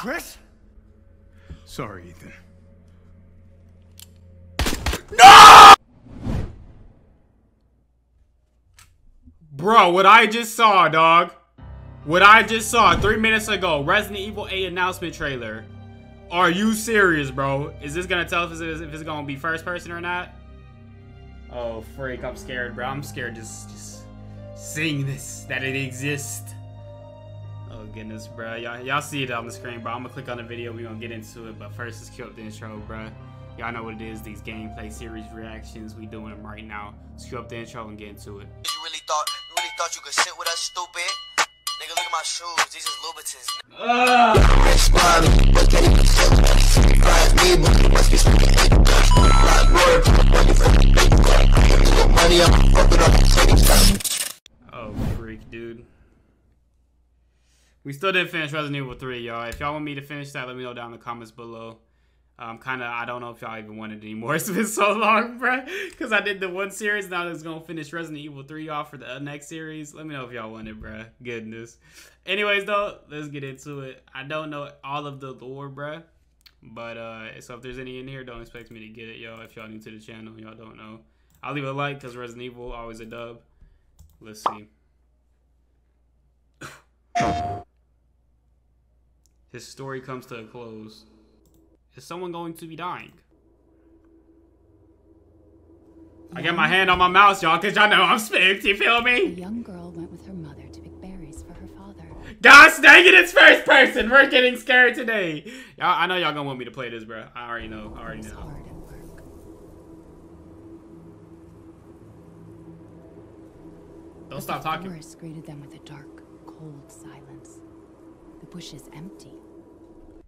Chris? Sorry, Ethan. No! Bro, what I just saw, dog. What I just saw three minutes ago. Resident Evil 8 announcement trailer. Are you serious, bro? Is this gonna tell us if it's gonna be first person or not? Oh, freak, I'm scared, bro. I'm scared just, just seeing this, that it exists. Goodness, bro. Y'all see it on the screen, bro. I'm gonna click on the video. we gonna get into it, but first, let's cue up the intro, bro. Y'all know what it is, these gameplay series reactions. We doing them right now. Let's cue up the intro and get into it. You really thought, really thought you could sit with us, stupid? Nigga, look at my shoes. These is Louboutins. Oh, We still didn't finish Resident Evil 3, y'all. If y'all want me to finish that, let me know down in the comments below. Um, kind of, I don't know if y'all even want it anymore. It's been so long, bro. Because I did the one series, now it's going to finish Resident Evil 3 off for the next series. Let me know if y'all want it, bro. Goodness. Anyways, though, let's get into it. I don't know all of the lore, bro. But, uh, so if there's any in here, don't expect me to get it, y'all. If y'all new to the channel, y'all don't know. I'll leave a like, because Resident Evil, always a dub. Let's see. His story comes to a close. Is someone going to be dying? I got my hand on my mouse, y'all, because y'all know I'm spooked, you feel A me? young girl went with her mother to pick berries for her father. Gosh dang it, it's first person! We're getting scared today! Y'all, I know y'all gonna want me to play this, bro. I already know, I already know. hard at work. Don't stop The talking. forest greeted them with a dark, cold silence. The bush is empty.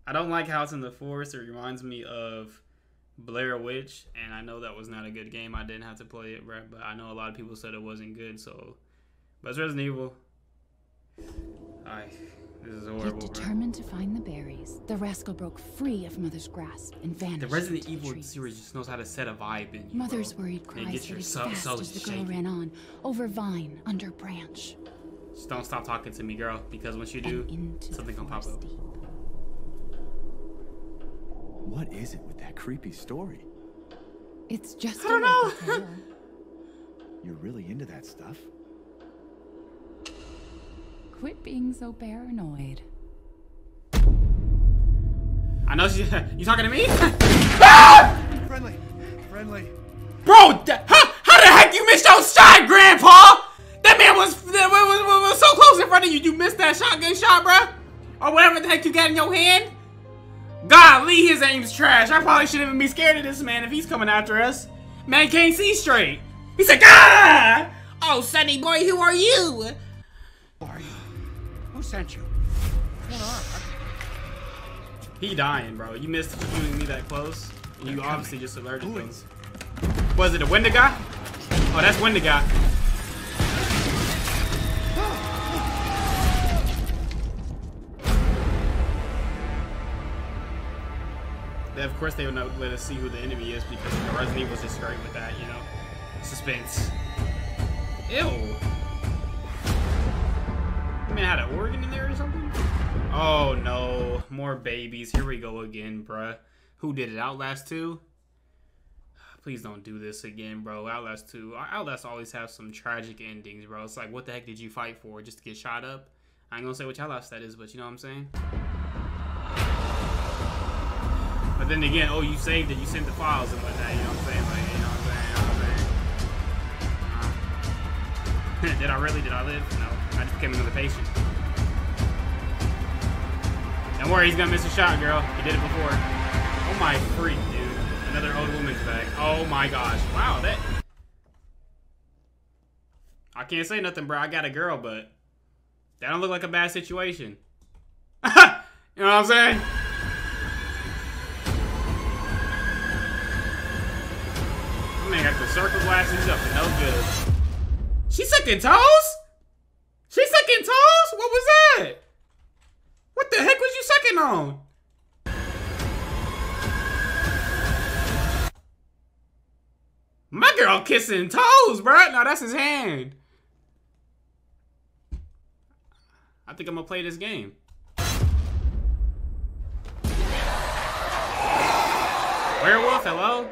I don't like how it's in the forest. It reminds me of Blair Witch, and I know that was not a good game. I didn't have to play it, bro, but I know a lot of people said it wasn't good, so... But it's Resident Evil. I... This is Yet horrible, bro. determined to find the berries, the rascal broke free of Mother's grasp and vanished. The Resident the Evil trees. series just knows how to set a vibe in you, Mother's bro. worried And cries it gets your faded so, fast so as the girl ran on, over vine, under branch, Just don't stop talking to me, girl, because once you do, something the gonna pop up. deep. What is it with that creepy story? It's just I don't know. You're really into that stuff? Quit being so paranoid. I know she... You talking to me? Friendly! Friendly! Bro, how, how the heck you missed your shot, Grandpa? Was, so close in front of you. You missed that shotgun shot, bro? Or whatever the heck you got in your hand? Golly, his aim's trash. I probably shouldn't even be scared of this man if he's coming after us. Man can't see straight. He said, ah! Oh, Sonny boy, who are you? Who are you? Who sent you? What's going on? He dying, bro. You missed shooting me that close. And you They're obviously coming. just alerted them. Was it a guy? Oh, that's window Then, of course, they would not let us see who the enemy is because Resident Evil's just great with that, you know? Suspense. Ew. You mean, I had an organ in there or something? Oh, no. More babies. Here we go again, bruh. Who did it? Outlast 2? Please don't do this again, bro. Outlast 2. Outlast always have some tragic endings, bro. It's like, what the heck did you fight for? Just to get shot up? I ain't gonna say which Outlast that is, but you know what I'm saying? But then again, oh, you saved it. You sent the files and whatnot. You know what I'm saying? Like, you know what I'm saying? You know what I'm saying? Uh, did I really? Did I live? No. I just became another patient. Don't worry, he's gonna miss a shot, girl. He did it before. Oh my freak, dude. Another old woman's back. Oh my gosh. Wow, that. I can't say nothing, bro. I got a girl, but that don't look like a bad situation. you know what I'm saying? man got the circle glasses up and no good. She sucking toes? She sucking toes? What was that? What the heck was you sucking on? My girl kissing toes, bro. No, that's his hand. I think I'm gonna play this game. Werewolf, hello?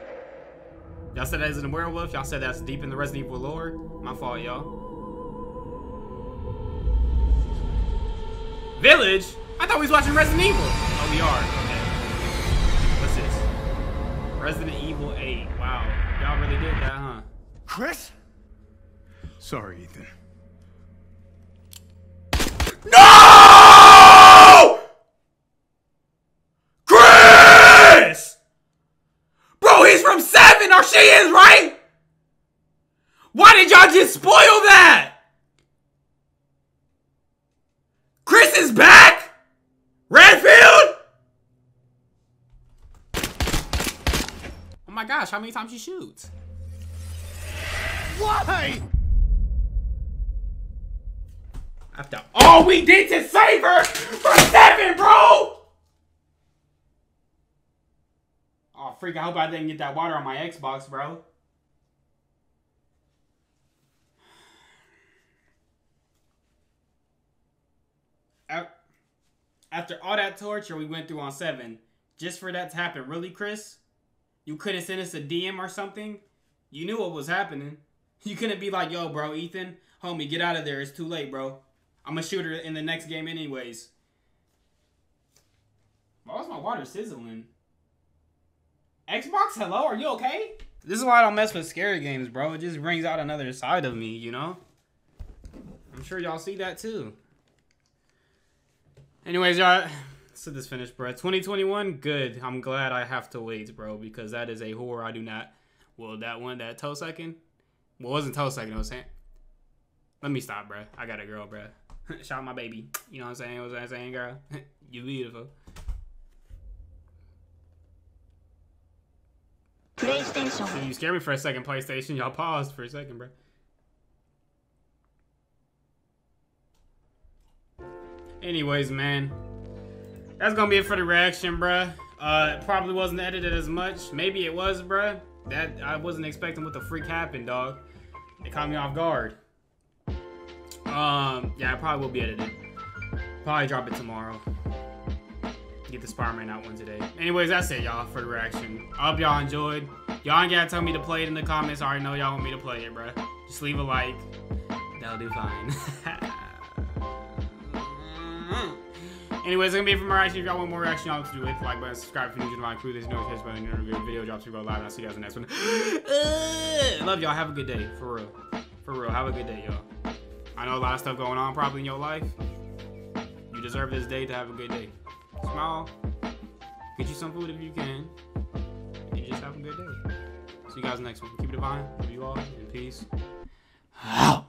Y'all said that isn't a werewolf. Y'all said that's deep in the Resident Evil lore. My fault, y'all. Village? I thought we was watching Resident Evil. Oh, we are. Okay. What's this? Resident Evil 8. Wow. Y'all really did that, huh? Chris? Sorry, Ethan. No! Chris! Bro, he's from 7 or she is, right? Why did y'all just spoil that? Chris is back? Redfield? Oh my gosh, how many times she shoots? Why? After all we did to save her from seven, bro! Oh, freak, I hope I didn't get that water on my Xbox, bro. After all that torture we went through on 7, just for that to happen, really, Chris? You couldn't send us a DM or something? You knew what was happening. You couldn't be like, yo, bro, Ethan, homie, get out of there. It's too late, bro. I'm a shooter in the next game, anyways. Why was my water sizzling? Xbox, hello, are you okay? This is why I don't mess with scary games, bro. It just brings out another side of me, you know? I'm sure y'all see that too. Anyways, y'all, so this finished, bro. 2021, good. I'm glad I have to wait, bro, because that is a horror I do not. Well, that one, that toe second. Well, it wasn't toe second, it was saying. Let me stop, bro. I got a girl, bro. Shout out my baby. You know what I'm saying? What I'm saying, girl? you beautiful. PlayStation you scared me for a second, PlayStation. Y'all paused for a second, bro. Anyways, man. That's gonna be it for the reaction, bruh. Uh, it probably wasn't edited as much. Maybe it was, bruh. That I wasn't expecting what the freak happened, dog. It caught me off guard. Um, yeah, it probably will be edited. Probably drop it tomorrow. Get the Spider-Man out one today. Anyways, that's it, y'all, for the reaction. I hope y'all enjoyed. Y'all ain't gotta tell me to play it in the comments. I already know y'all want me to play it, bruh. Just leave a like. That'll do fine. Anyways, it's gonna be it for my reaction. If y'all want more reaction, y'all have to do it. Like button, subscribe if you're new to the line crew. There's no case button. Interview video drops. We go live. I'll see you guys in the next one. Love y'all. Have a good day. For real. For real. Have a good day, y'all. I know a lot of stuff going on probably in your life. You deserve this day to have a good day. Smile. Get you some food if you can. And just have a good day. See you guys next week. Keep it divine. Love you all. And peace. Out.